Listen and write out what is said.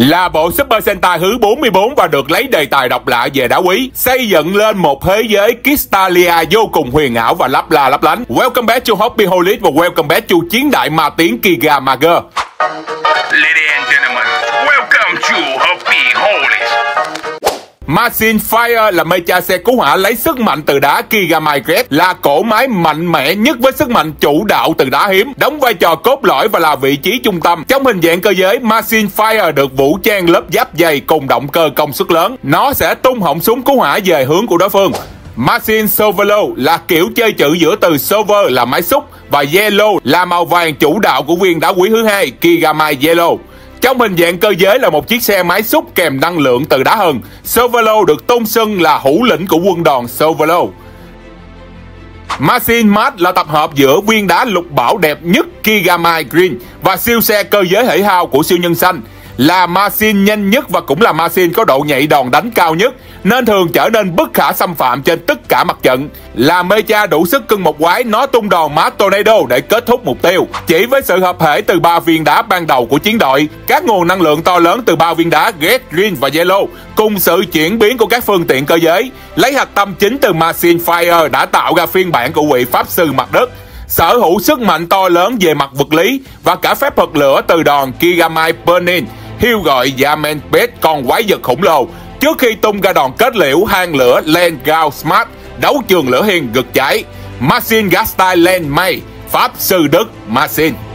là bộ Super Sentai thứ 44 và được lấy đề tài độc lạ về đá quý, xây dựng lên một thế giới Kistalia vô cùng huyền ảo và lấp la lấp lánh. Welcome back to Hobby Holic và welcome back to chiến đại ma tiếng Kiga Mager. Ladies Machine Fire là mecha xe cứu hỏa lấy sức mạnh từ đá Gigamigret là cỗ máy mạnh mẽ nhất với sức mạnh chủ đạo từ đá hiếm, đóng vai trò cốt lõi và là vị trí trung tâm. Trong hình dạng cơ giới, Machine Fire được vũ trang lớp giáp dày cùng động cơ công suất lớn. Nó sẽ tung họng súng cứu hỏa về hướng của đối phương. Machine Sovelo là kiểu chơi chữ giữa từ Sover là máy xúc và Yellow là màu vàng chủ đạo của viên đá quý thứ hai Kigamai Yellow. Trong hình dạng cơ giới là một chiếc xe máy xúc kèm năng lượng từ đá hần. Sovelo được tôn xưng là hữu lĩnh của quân đoàn Sovelo. Machine Mad là tập hợp giữa viên đá lục bảo đẹp nhất Kigamai Green và siêu xe cơ giới thể thao của siêu nhân xanh là machine nhanh nhất và cũng là machine có độ nhạy đòn đánh cao nhất nên thường trở nên bất khả xâm phạm trên tất cả mặt trận. Là mecha đủ sức cưng một quái, nó tung đòn má tornado để kết thúc mục tiêu. Chỉ với sự hợp thể từ ba viên đá ban đầu của chiến đội, các nguồn năng lượng to lớn từ ba viên đá Red, Green và Yellow cùng sự chuyển biến của các phương tiện cơ giới, lấy hạt tâm chính từ Machine Fire đã tạo ra phiên bản của quỷ pháp sư mặt đất sở hữu sức mạnh to lớn về mặt vật lý và cả phép thuật lửa từ đòn Kigamai Burning hiêu gọi Yamenpet con quái vật khổng lồ. Trước khi tung ra đòn kết liễu, hang lửa Len Gao Smart đấu trường lửa hiền gực cháy Machine Gastai Len May, Pháp Sư Đức Machine.